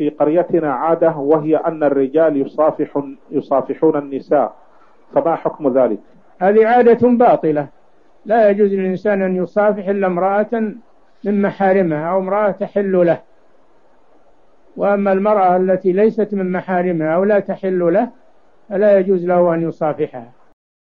في قريتنا عادة وهي أن الرجال يصافح يصافحون النساء. فما حكم ذلك؟ هذه عادة باطلة. لا يجوز للإنسان أن يصافح إلا امرأة من محارمها أو امرأة تحل له. وأما المرأة التي ليست من محارمها أو لا تحل له فلا يجوز له أن يصافحها.